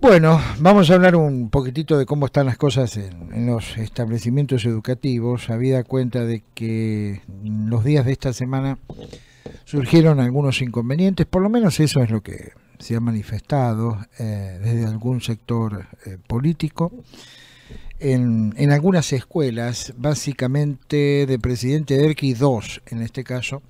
Bueno, vamos a hablar un poquitito de cómo están las cosas en, los establecimientos educativos, habida cuenta de que los días de esta semana surgieron algunos inconvenientes, por lo menos eso es lo que se ha manifestado eh, desde algún sector eh, político. En, en, algunas escuelas, básicamente de presidente Erqui, dos en este caso,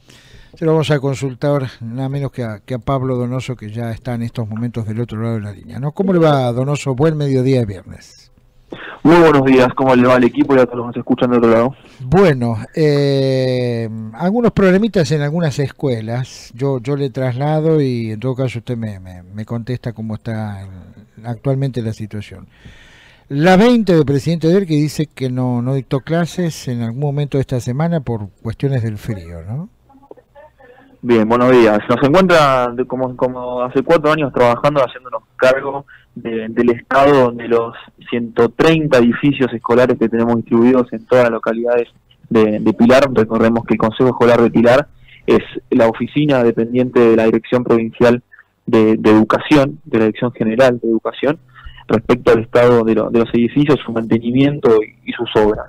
se lo vamos a consultar nada menos que a, que a, Pablo Donoso, que ya está en estos momentos del otro lado de la línea. ¿no? ¿Cómo le va, Donoso? Buen mediodía de viernes. Muy buenos días, ¿cómo le va al equipo y a todos los que nos escuchan de otro lado? Bueno, eh, algunos problemitas en algunas escuelas. Yo yo le traslado y en todo caso usted me, me, contesta cómo está actualmente la situación. La 20 del presidente de que dice que no, no dictó clases en algún momento de esta semana por cuestiones del frío, ¿no? Bien, buenos días. Nos encuentra como, como hace cuatro años trabajando, haciéndonos cargo del estado de los 130 edificios escolares que tenemos distribuidos en todas las localidades de, Pilar. Recordemos que el Consejo Escolar de Pilar es la oficina dependiente de la Dirección Provincial de, Educación, de la Dirección General de Educación, respecto al estado de, de los edificios, su mantenimiento y sus obras.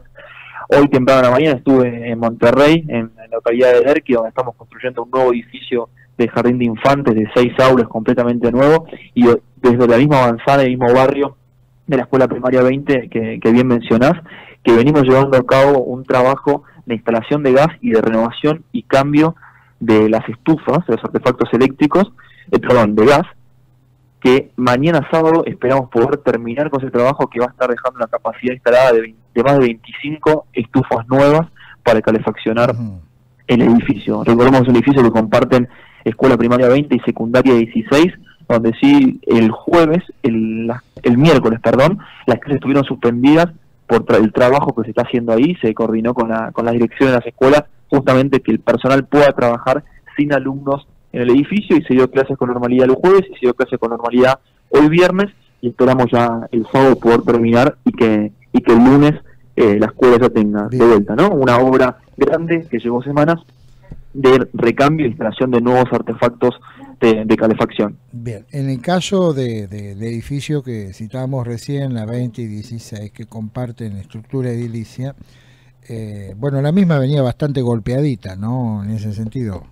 Hoy temprano en la mañana estuve en Monterrey, en, localidad de Derqui, donde estamos construyendo un nuevo edificio de jardín de infantes de seis aulas completamente nuevo y desde la misma avanzada, el mismo barrio de la escuela primaria 20 que, bien mencionás, que venimos llevando a cabo un trabajo de instalación de gas y de renovación y cambio de las estufas, de los artefactos eléctricos, eh, perdón, de gas, que mañana sábado esperamos poder terminar con ese trabajo que va a estar dejando una capacidad instalada de, más de 25 estufas nuevas para calefaccionar el edificio. Recordemos que un edificio que comparten escuela primaria 20 y secundaria 16, donde sí el jueves, el, el miércoles, perdón, las clases estuvieron suspendidas por el trabajo que se está haciendo ahí, se coordinó con la, con la dirección de las escuelas, justamente que el personal pueda trabajar sin alumnos en el edificio y se dio clases con normalidad los jueves y se dio clases con normalidad hoy viernes y esperamos ya el sábado poder terminar y que, y que el lunes eh, la escuela ya tenga de vuelta, ¿no? Una obra grande que llevó semanas de recambio e instalación de nuevos artefactos de, calefacción. Bien, en el caso de, de, edificio que citábamos recién, la 20 y 16, que comparten estructura edilicia, eh, bueno, la misma venía bastante golpeadita, ¿no? En ese sentido.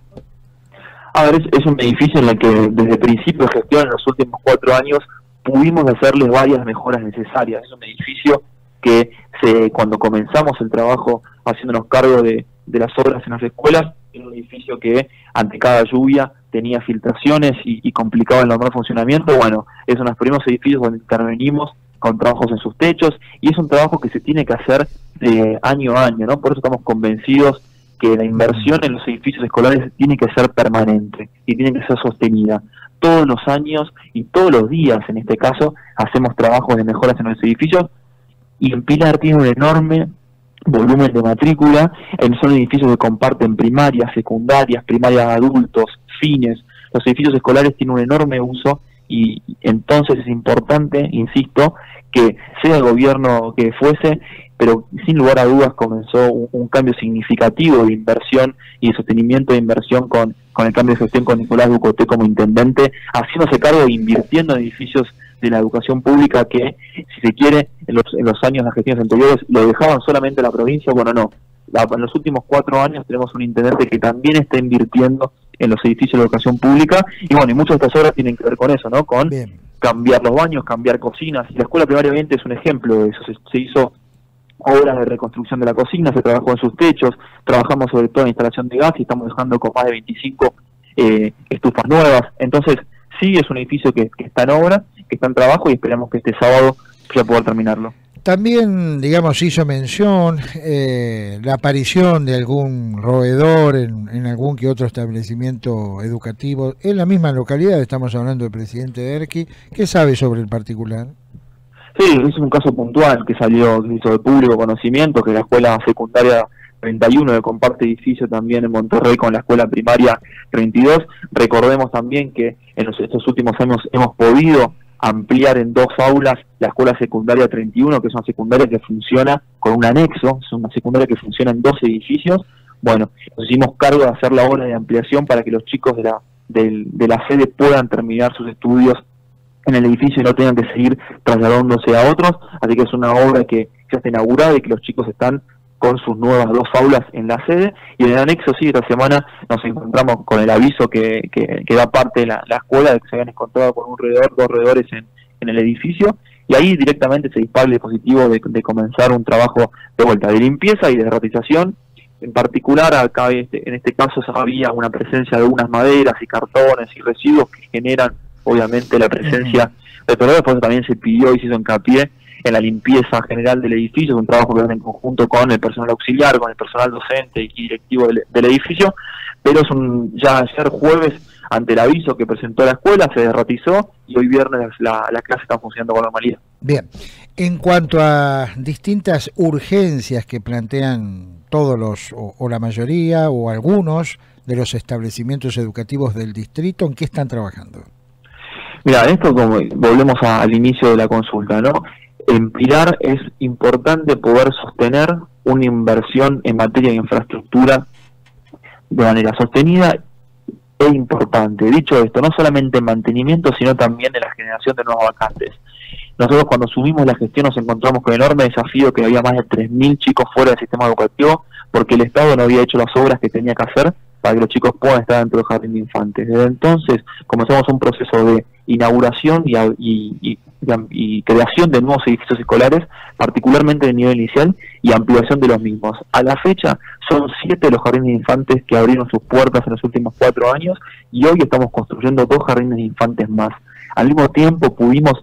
A ver, es, un edificio en el que desde el principio de gestión, en los últimos cuatro años, pudimos hacerles varias mejoras necesarias. Es un edificio que se, cuando comenzamos el trabajo haciéndonos cargo de, las obras en las escuelas, era un edificio que ante cada lluvia tenía filtraciones y, complicaba el normal funcionamiento. Bueno, es uno de los primeros edificios donde intervenimos con trabajos en sus techos y es un trabajo que se tiene que hacer de año a año, ¿no? Por eso estamos convencidos que la inversión en los edificios escolares tiene que ser permanente y tiene que ser sostenida. Todos los años y todos los días, en este caso, hacemos trabajos de mejoras en los edificios y en Pilar tiene un enorme volumen de matrícula, en son edificios que comparten primarias, secundarias, primarias adultos, fines. Los edificios escolares tienen un enorme uso y entonces es importante, insisto, que sea el gobierno que fuese, pero sin lugar a dudas comenzó un, cambio significativo de inversión y de sostenimiento de inversión con, con el cambio de gestión con Nicolás Ducoté como intendente, haciéndose cargo e invirtiendo en edificios de la educación pública que, si se quiere, en los, en los años de las gestiones anteriores lo dejaban solamente a la provincia, bueno, no. en los últimos cuatro años tenemos un intendente que también está invirtiendo en los edificios de educación pública y bueno, y muchas de estas obras tienen que ver con eso, ¿no? Con cambiar los baños, cambiar cocinas. Y la escuela primaria es un ejemplo de eso. Se, hizo obras de reconstrucción de la cocina, se trabajó en sus techos, trabajamos sobre todo en instalación de gas y estamos dejando con más de 25 eh, estufas nuevas. Entonces, sí, es un edificio que, que está en obra, que está en trabajo y esperamos que este sábado ya pueda terminarlo. También, digamos, hizo mención eh, la aparición de algún roedor en, algún que otro establecimiento educativo en la misma localidad. Estamos hablando del presidente de. ¿Qué sabe sobre el particular? Sí, es un caso puntual que salió, hizo de público conocimiento, que la escuela secundaria 31 de comparte edificio también en Monterrey con la escuela primaria 32. Recordemos también que en estos últimos años hemos podido ampliar en dos aulas la escuela secundaria 31, que es una secundaria que funciona con un anexo, es una secundaria que funciona en dos edificios. Bueno, nos hicimos cargo de hacer la obra de ampliación para que los chicos de la, de, la sede puedan terminar sus estudios en el edificio y no tengan que seguir trasladándose a otros, así que es una obra que ya está inaugurada y que los chicos están con sus nuevas dos aulas en la sede. Y en el anexo sí esta semana nos encontramos con el aviso que, que, da parte de la, escuela de que se habían encontrado con un roedor, dos roedores en, en el edificio. Y ahí directamente se dispara el dispositivo de, de, comenzar un trabajo de vuelta de limpieza y de ratización en particular acá este, en este caso había una presencia de algunas maderas y cartones y residuos que generan obviamente la presencia de pero después también se pidió y se hizo hincapié en la limpieza general del edificio, es un trabajo que hace en conjunto con el personal auxiliar, con el personal docente y directivo del, edificio, pero es un, ya ayer jueves, ante el aviso que presentó la escuela, se derratizó y hoy viernes la, la clase está funcionando con normalidad. Bien, en cuanto a distintas urgencias que plantean todos los, o la mayoría, o algunos de los establecimientos educativos del distrito, ¿en qué están trabajando? Mira, esto como volvemos al inicio de la consulta, ¿no? En Pilar es importante poder sostener una inversión en materia de infraestructura de manera sostenida e importante. Dicho esto, no solamente en mantenimiento, sino también en la generación de nuevas vacantes. Nosotros cuando subimos la gestión nos encontramos con el enorme desafío que había más de 3.000 chicos fuera del sistema educativo porque el Estado no había hecho las obras que tenía que hacer para que los chicos puedan estar dentro del jardín de infantes. Desde entonces comenzamos un proceso de inauguración y, creación de nuevos edificios escolares, particularmente de nivel inicial, y ampliación de los mismos. A la fecha son siete los jardines de infantes que abrieron sus puertas en los últimos cuatro años y hoy estamos construyendo dos jardines de infantes más. Al mismo tiempo pudimos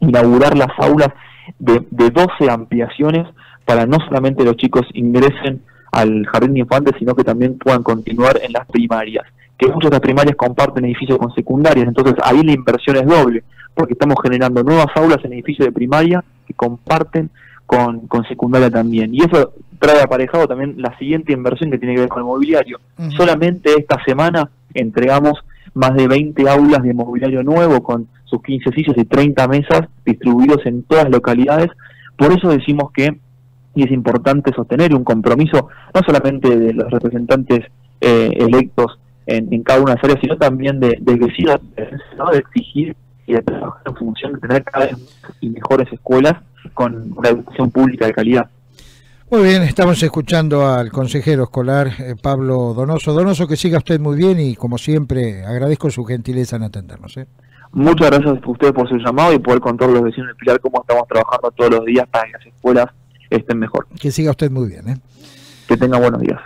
inaugurar las aulas de, de 12 ampliaciones para no solamente los chicos ingresen al jardín de infantes, sino que también puedan continuar en las primarias, que muchas de las primarias comparten edificios con secundarias, entonces ahí la inversión es doble, porque estamos generando nuevas aulas en edificios de primaria que comparten con, con secundaria también. Y eso trae aparejado también la siguiente inversión que tiene que ver con el mobiliario. Solamente esta semana entregamos más de 20 aulas de mobiliario nuevo con sus 15 sillas y 30 mesas distribuidos en todas las localidades. Por eso decimos que y es importante sostener un compromiso no solamente de los representantes eh, electos en, cada una de las áreas, sino también de, de vecinos, de exigir y de trabajar en función de tener cada vez y mejores escuelas con una educación pública de calidad. Muy bien, estamos escuchando al consejero escolar eh, Pablo Donoso. Donoso, que siga usted muy bien y como siempre agradezco su gentileza en atendernos. ¿eh? Muchas gracias a usted por su llamado y poder contar a los vecinos de Pilar cómo estamos trabajando todos los días para que las escuelas estén mejor. Que siga usted muy bien. ¿eh? Que tenga buenos días.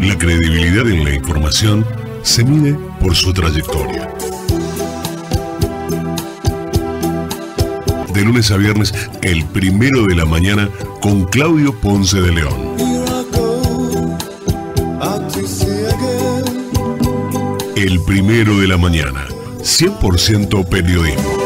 La credibilidad en la información se mide por su trayectoria. De lunes a viernes, el primero de la mañana, con Claudio Ponce de León. El primero de la mañana 100% periodismo.